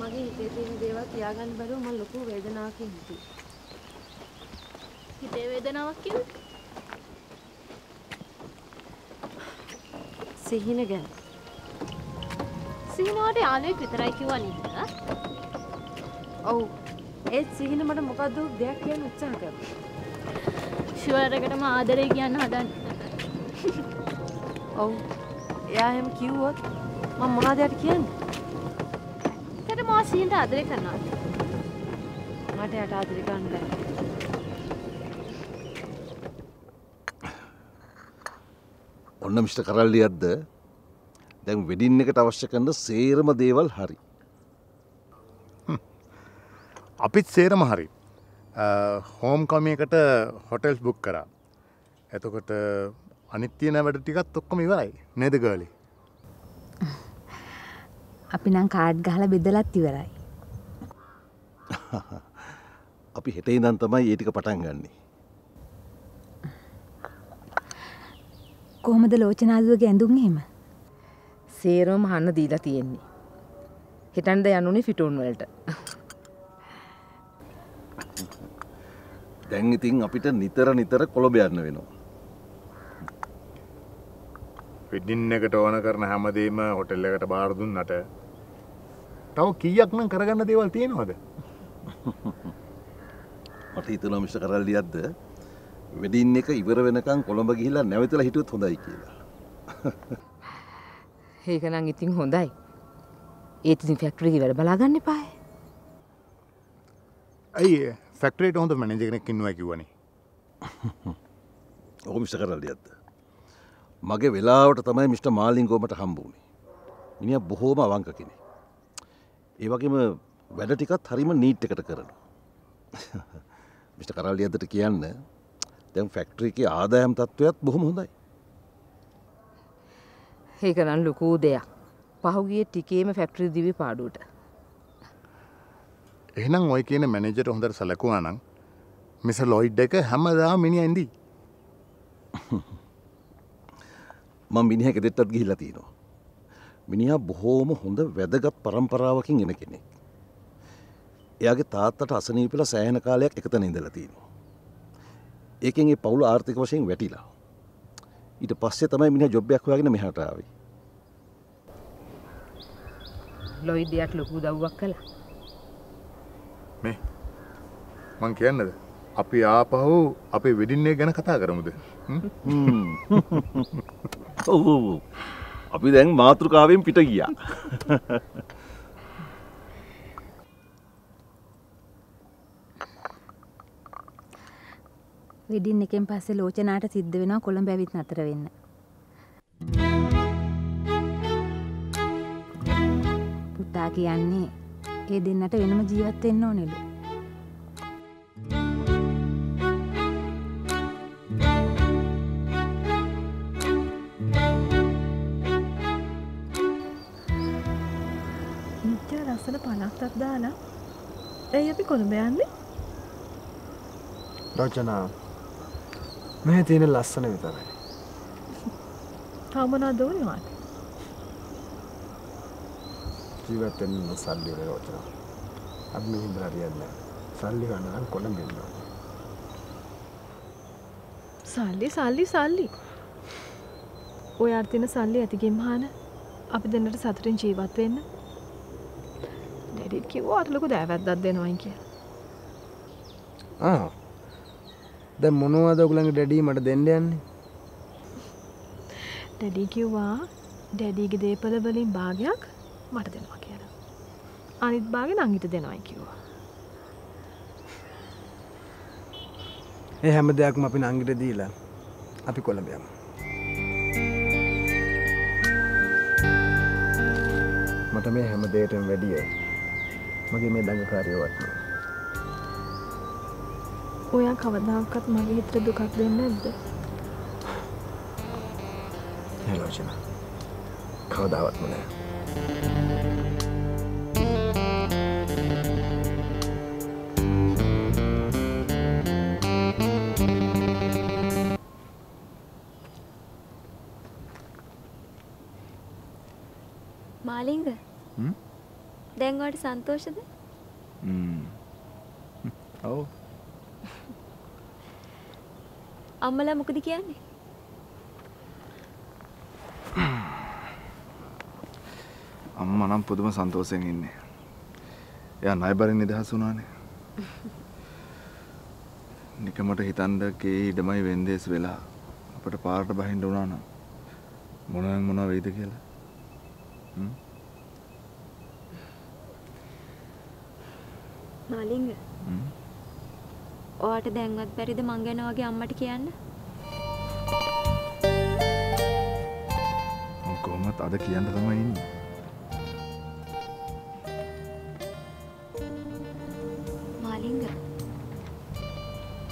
මගේ හිතේ තියෙන දේවල් තියාගන්න බැරුව මම ලොකු වේදනාවකින් හිටියේ. හිතේ වේදනාවක් කිව්වේ? සිහින ගැන. සිහිනවට යාළුවෙක් විතරයි කිව්වා නේද? ඔව්. ඒත් සිහින මට මොකද්ද දෙයක් කියන්න උත්සාහ කරා. ෂුවර් එකටම ආදරේ කියන්න හදන්නේ. ඔව්. එයා එහෙම කිව්වොත් මම මොනවද යට කියන්නේ? ඒකට මා සිහිනට ආදරේ කරනවාද? මට යට ආදරේ ගන්න බැහැ. ඔන්න මිට කරල්ලියද්ද දැන් වෙඩින් එකට අවශ්‍ය කරන සේරම දේවල් හරි. අපිත් සේරම හරි. හෝම් කමියකට හොටෙල්ස් බුක් කරා. එතකොට අනිත්‍යයන වැඩ ටිකත් ඔක්කොම ඉවරයි. නේද ගලි අපි නම් කාඩ් ගහල බෙදලත් ඉවරයි. අපි හෙට ඉදන් තමයි ඒටික පටන් ගන්නේ. කොහොමද ලෝචනාදුවගේ ඇඳුම් එහෙම. සේරෝම හන්න දීලා තියෙන්නේ. හිටන්ද යනුනේ ෆිටුන් වලට. දැන් ඉතින් අපිට නිතර නිතර කොළඹ යන්න වෙනවා වෙඩින් එකට ඕන කරන හැමදීම හොටෙල් එකට බාර දුන්නට තව කීයක් නම් කරගන්න දේවල් තියෙනවද මට හිතනවා මිට කරල්ලියද්ද වෙඩින් එක ඉවර වෙනකං කොළඹ ගිහිලා නැවතල හිටුත් හොඳයි කියලා ඒකනම් ඉතින් හොඳයි. ඒත් ඉතින් ෆැක්ටරි වැඩ බලාගන්න පාය. ඇයි ෆෙක්ටරේට හොඳ මැනජ කෙනෙක් ඉන්නවා කිවනේ ඔහු මිට කරල්ලියද්ද මගේ වෙලාවට තමයි මිට මාලිංගෝමට හම්බුණේ මිනිිය බොහෝම අවංක කෙනෙ ඒවගේම වැඩ ටිකත් හරිම නීට් එකට කරන මිට කරල්ලියදට කියන්න දැම් ෆැක්ට්‍රීක ආදායම් තත්ත්වයක් බොහොම හොඳයි ඒකනම් ලොකූ දෙයක්. පහුගිය ටිකේම ෆැක්ටරි දිවි පාඩුවට. එහෙනම් ඔය කියන මැනජට හොඳට සැලකුවා නම් මිස ලොයිඩ් එක හැමදා මිනි ඇන්දී මං මිනිහ කෙදෙට්ටත් ගිහිල්ලා තියෙනවා. මිනිහා බොහෝම හොඳ වැදගත් පරම්පරාවකින් එන කෙනෙක්. එයාගේ තාත්තට අසනීපිල සෑහන කාලයක් එකතන ඉඳලා තියෙනවා. ඒකෙන් ඒ පවුල ආර්ථික වශයෙන් වැටිලා. ඊට පස්සේ තමයි මිනිහා ජොබ්යක් හොයාගෙන මෙහාට ආවේ. ලොයිඩ්ඩයක් ලොකු දව්වක් කළා. මේ මං කියන්නද අපි ආපහු අපේ වෙඩින්නේ ගැන කතා කරමුද ඔව් ඔව්. අපි දැන් මාතෘකාවෙන් පිට ගියා. වෙඩින් එකෙන් පස්සේ ලෝචනාට සිද්ධ වෙනවා කොළඹ ඇවිත් නතර වෙන්න. පුතා කියන්නේ ඒ දෙන්නට වෙනම ජීවත් වෙන්න ඕනෙලු. නිත්‍ය ලස්සන පනක්තක් දාලා ඇයි අපි කොළඹ යන්නේ රෝචනා මෙහ තියෙන ලස්සන විතරයි. තාමනා දෝනිවාට ජීවත්තෙන් සල්ලි වල රෝචනා අත් මිහින්දර හරියන්න සල්ලි ගන්න නම් කොළඹ ඉන්නවා සල්ලි සල්ලි සල්ලි. ඔය අර්තින සල්ලි ඇතිගෙම්හාන අපි දෙන්නට සතුරින් ජීවත් වෙන්න. ඩෙඩිත් කිව්වා අටලොකු දෑවැත්දත් දෙනවයි කිය ආ දැන් මොනවද ඔයගලගේ ඩැඩි මට දෙන්න යන්නේ? ඩැඩී කිව්වා ඩැඩීගේ දේපල වලින් භාගයක් මට දෙනවා කියලා. අනිත් භාග නංගිට දෙනවයි කිව්වා. ඒ හැම දෙයක්ම අපි නංගිට දීලා අපි කොළඹ යමු. මට මේ හැම දෙයටම වැඩිය මගේ මේ දඟකාරය වටනවා ඔයා කවදාකත් මගේ හිතර දුකක් දෙන්න ඇද්ද ලෝචන කවදාවත්ම නෑ. මාලිංග? දැන්වට සන්තෝෂද? අම්මලා මොකද කියන්නේ අම්ම නම් පුදුම සන්තෝසයෙන් ඉන්නේ එයා නයිබරින් නිදහස් වුණානේ නිකමට හිතන්ඩ ගේ ඉඩමයි වෙන්දේස් වෙලා අපට පාට බහින්ඩ වුණා නම් මොනවෙන් මොනව වෙයිද කියලා හ්ම්? මාලිංග? ඔයාට දැන්වත් බැරිද මං ගැන වගේ අම්මට කියන්න? කොහොමත් අද කියන්න තමයි ඉන්නේ. මාලිංග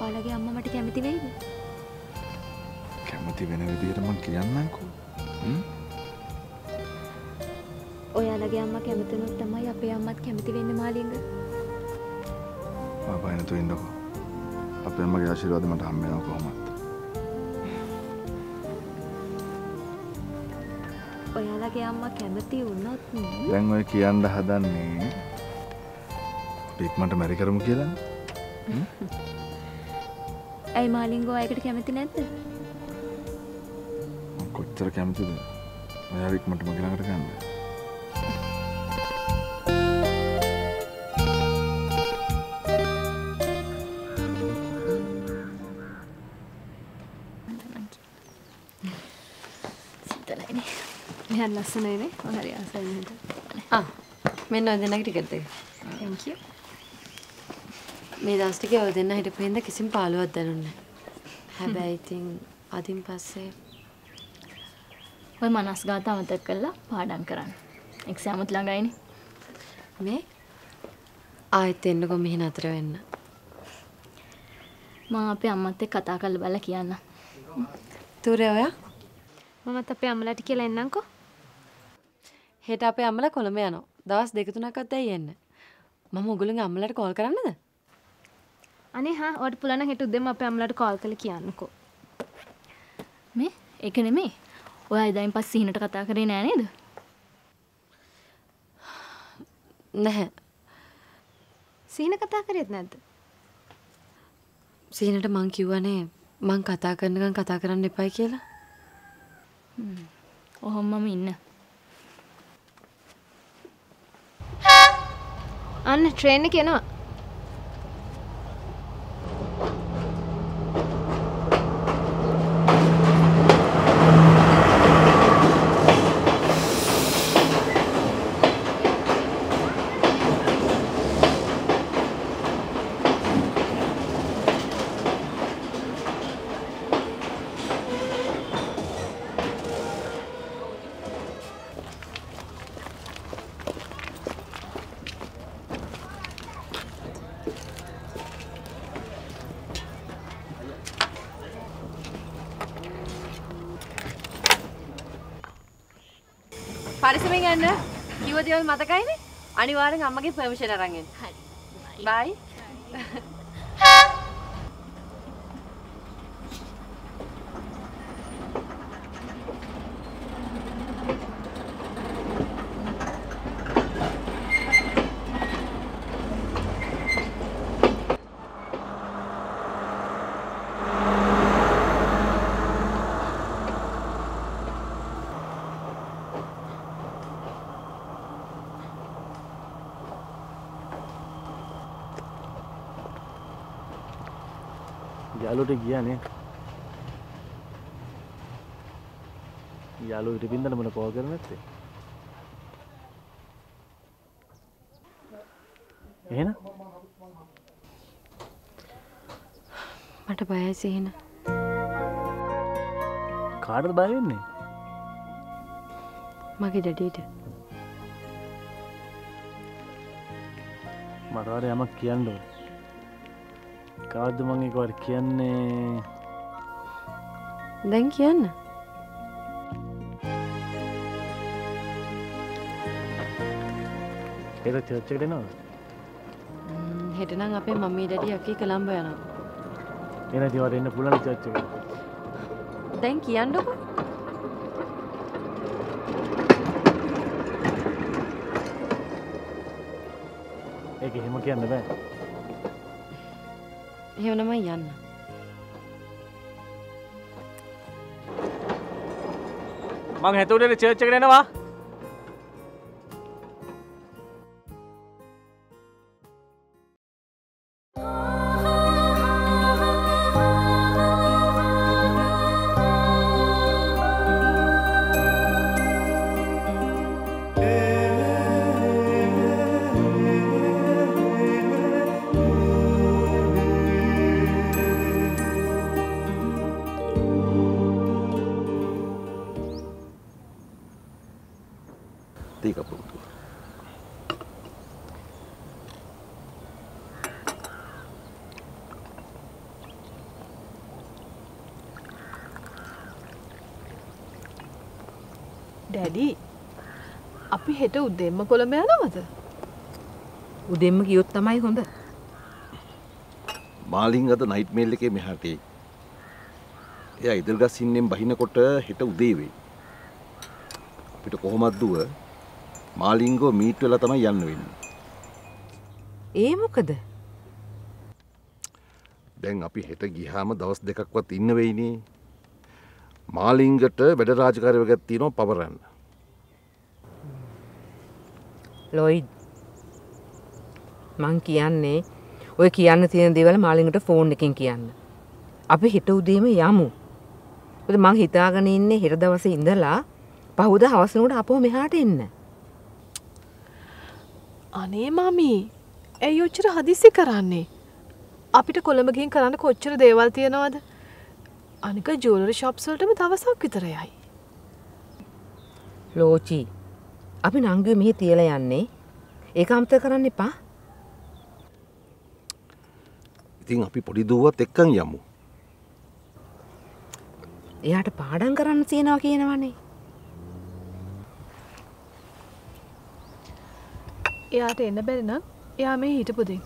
ඔයාලගේ අම්ම මට කැමති වෙයිද? කැමති වෙන විදිහට මං කියන්නකෝ හ්ම්? ඔයාලගේ අම්ම කැමතිනොත් තමයි අපේ අම්මත් කැමති වෙන්න මාලිංග. බය නැතුව ඉන්නකෝ අපේ අම්මගේ ආශිර්වාද මට හම්බ වෙනවා කොහොමත් ඔයාලගේ අම්ම කැමති වුණොත් දැන් ඔය කියන්න හදන්නේ ඉක්මනට මැරි කරමු කියලා. ඇයි මාලිංගෝ අයකට කැමති නැද්ද? කොච්චර කැමතිද? ඔයා ඉක්මනට මගේ ළඟට ගන්න මෙහත් ලස්සනයිනේ හරි ආසයිට මෙන්න ඔය දෙන්නගේ ටිකට් එක. thank you. මේ දවස් ටිකේ ඔය දෙන්න හිටපු හින්දා කිසිම පාළුවක් දැනුන්නේ නැහැ. හැබැයි ඉතින් අදින් පස්සේ ඔය මනස් ගාත අමතක කරලා පාඩම් කරන්න. එක්සෑමුත් ළඟයිනේ. මේ? ආයෙත් එන්නකො මෙහි නතර වෙන්න. මම අපේ අම්මත් එක්ක කතා කරලා බලලා කියන්න. තුරේ ඔයා මමත් අපේ අම්මලාට කියලා එන්නම්කෝ හෙට අපේ අම්මලා කොළඹ යනවා. දවස් දෙක තුනක්වත් ඇයි එන්න. මම ඔයගොල්ලෝගේ අම්මලාට කෝල් කරන්නද? අනේ හා ඔයාට පුළුවන් නම් හෙට උදේම අපේ අම්මලාට කෝල් කරලා කියන්නකෝ මේ ඒක නෙමෙයි ඔයා එදායින් පස්සේ සිහිනට කතා කරේ නෑ නේද නැහැ. සීන කතා කරේත් නැද්ද සීනට මං කිව්වනේ මං කතා කරනකම් කතා කරන්න එපයි කියලා. ඔහොමම ඉන්න. අන්න ට්‍රේන් එක පරිස්සමෙන් යන්න. කිව්ව දේවල් මතකයිනේ? අනිවාර්යෙන් අම්මගේ පර්මිෂන් අරන් එන්න. හරි. බයි. යාලුට ගියානේ. යාලු ඉරිබින්දන මන කෝල් කරන ඇත්තේ? එහෙන මට බයයි සිහින. කාටද බය වෙන්නේ? මගේ ඩැඩීට. මට අර යමක් කියන්න ඕන කවද මං එකවර කියන්නේ? දැන් කියන්න. එද චර්ච්චකට එනවා හෙට නම් අපේ මම්මී ඩැඩි අකී කොළඹ යනවා. එන දිවට එන්න පුළුවන් චර්ච්චකට දැන් කියන්නකෝ. ඒක එහෙම කියන්න බෑ. එහෙවනම යන්න. මං හැතුවටට චර්ච් එකට එනවා. ඩැඩි අපි හෙට උදෙම්ම කොළඹ යනවද උදෙම්ම කියොත් තමයි හොඳ මාලිං අද නයිට් මේල් එකේ මෙහාටේ. එයා ඉදිරිගස් ඉන්නෙන් බහිනකොට හෙට උදේ වෙයි. අපිට කොහොමත් දුව මාලිංගෝ මීට් වෙලා තමයි යන්න වෙන්නේ. ඒ මොකද දැන් අපි හෙට ගිහාම දවස් දෙකක්වත් ඉන්න වෙයිනේ. මාලිංගට වැඩ රාජකාරි වගත් තියෙනවා පවරන්න. ලොයිඩ් මං කියන්නේ ඔය කියන්න තියෙන දේවල් මාලිඟට ෆෝන් එකෙන් කියන්න. අපි හිට උදේම යමු. මොකද මං හිතාගෙන ඉන්නේ හෙට දවසේ ඉඳලා පහුද හවසනකොට අපෝ මෙහාට එන්න. අනේ මමී ඇයි ඔච්චර හදිසි කරන්නේ අපිට කොළඹගින් කරන්න කොච්චර දේවල් තියෙනවද අනික ජෝලරි ශොප්සල්ටම දවසක් විතරයයි ලෝචී අපි නංගුව මෙහි තියලා යන්නේ ඒක අමත කරන්න එපා ඉතින් අපි පොඩි දුවත් එක්කන් යමු. එයාට පාඩන් කරන්න තියෙනවා කියනවනේ එයාට එන්න බැරිනම් එයා මේ හිටපුදේ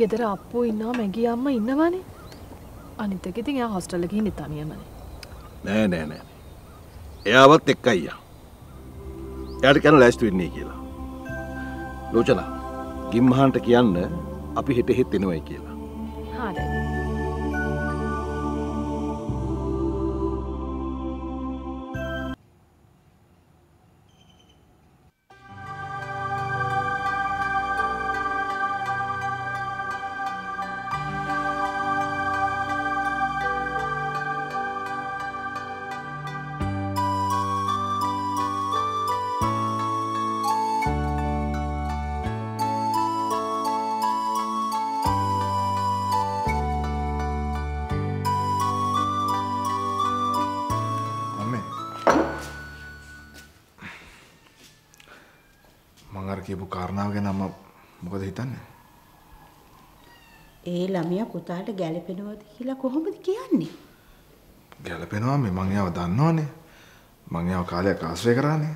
ගෙදර අප්පු ඉන්නවා මැගී අම්ම ඉන්නවානේ අනිතක ඉතින් එයා හොස්ටල්ලකින් නිතනියමනේ නෑ නෑ නෑ. එයාවත් එක්ක අයියා. එයාට කැන ලැස්තු වෙන්නේ කියලා. ලෝචනා ගිම්මහන්ට කියන්න අපි හෙට හෙත් එනවයි කියලා. හා කියපු කාරණාව ගැන අම්මා මොකද හිතන්නේ? ඒ ළමයා පුතාට ගැලපෙනවද කියලා කොහොමද කියන්නේ? ගැලපෙනවා මේ මං එයාව දන්නවනේ. මං එයාව කාලයක් ආශ්‍රය කරානේ.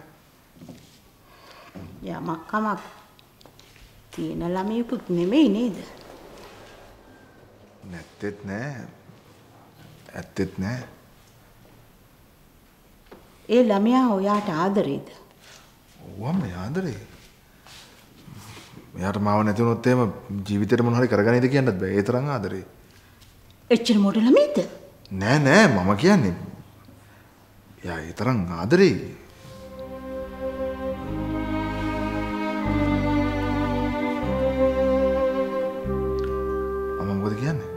යමක් කමක් තියෙන ළමයෙකුත් නෙමෙයි නේද? නැත්තෙත් නෑ. ඇත්තෙත් නෑ. ඒ ළමයා ඔයාට ආදරේද? ඔව්වම් ආදරේ. එයාට මාව නැති වුණොත් එහෙම ජීවිතේට මොන හරි කරගන්නයිද කියන්නත් බෑ. ඒ තරම් ආදරේ. එච්චර මොඩ ළමයිද? නෑ නෑ මම කියන්නේ. එයා ඒ තරම් ආදරේ. මම මොකද කියන්නේ?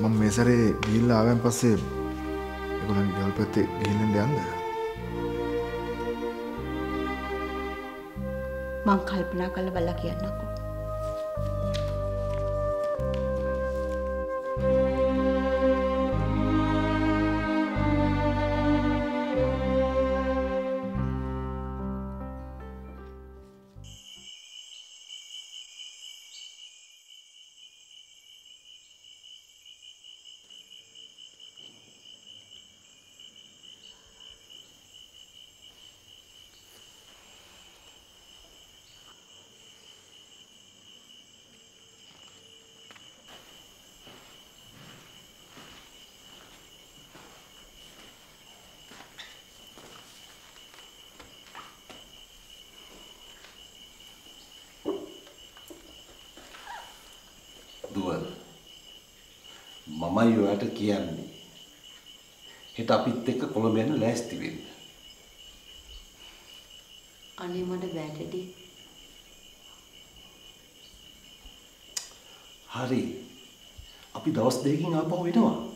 මම මේ සැරේ ගිහිල්ලා ආවෙන් පස්සේ ඒගොල්ලන් ගල් පැත්තේ ගිහින් යන්න. මං කල්පනා කරලා බලලා කියන්නකෝ. මමයි ඔයාට කියන්නේ. හෙට අපිත් එක්ක කොළඹ යන්න ලෑස්ති වෙන්න. අනේ මට බෑ ඩැඩි. හරි. අපි දවස් දෙකකින් ආපහු එනවා.